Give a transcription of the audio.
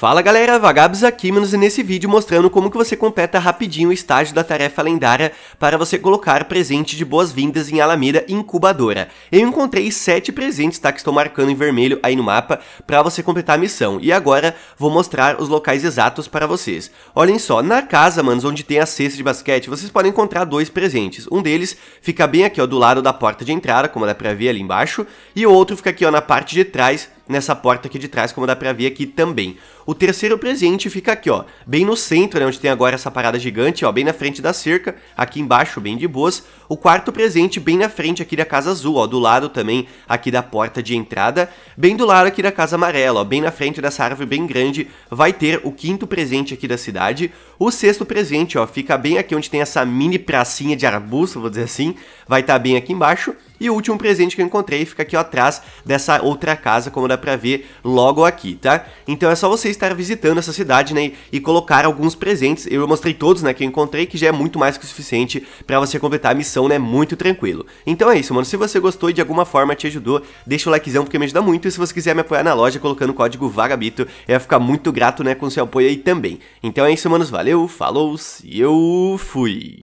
Fala galera, Vagabos aqui, menos nesse vídeo mostrando como que você completa rapidinho o estágio da tarefa lendária para você colocar presente de boas-vindas em Alameda Incubadora. Eu encontrei 7 presentes, tá, que estou marcando em vermelho aí no mapa para você completar a missão. E agora vou mostrar os locais exatos para vocês. Olhem só, na casa, manos, onde tem a cesta de basquete, vocês podem encontrar dois presentes. Um deles fica bem aqui, ó, do lado da porta de entrada, como dá pra ver ali embaixo, e o outro fica aqui, ó, na parte de trás nessa porta aqui de trás, como dá pra ver aqui também. O terceiro presente fica aqui, ó, bem no centro, né, onde tem agora essa parada gigante, ó, bem na frente da cerca, aqui embaixo, bem de boas. O quarto presente bem na frente aqui da casa azul, ó, do lado também aqui da porta de entrada, bem do lado aqui da casa amarela, ó, bem na frente dessa árvore bem grande, vai ter o quinto presente aqui da cidade. O sexto presente, ó, fica bem aqui onde tem essa mini pracinha de arbusto, vou dizer assim, vai estar tá bem aqui embaixo. E o último presente que eu encontrei fica aqui ó, atrás dessa outra casa, como dá pra ver logo aqui, tá? Então é só você estar visitando essa cidade, né, e colocar alguns presentes. Eu mostrei todos, né, que eu encontrei, que já é muito mais que o suficiente para você completar a missão, né, muito tranquilo. Então é isso, mano. Se você gostou e de alguma forma te ajudou, deixa o likezão porque me ajuda muito. E se você quiser me apoiar na loja colocando o código VAGABITO, eu ia ficar muito grato, né, com seu apoio aí também. Então é isso, manos. Valeu, falou, e eu fui!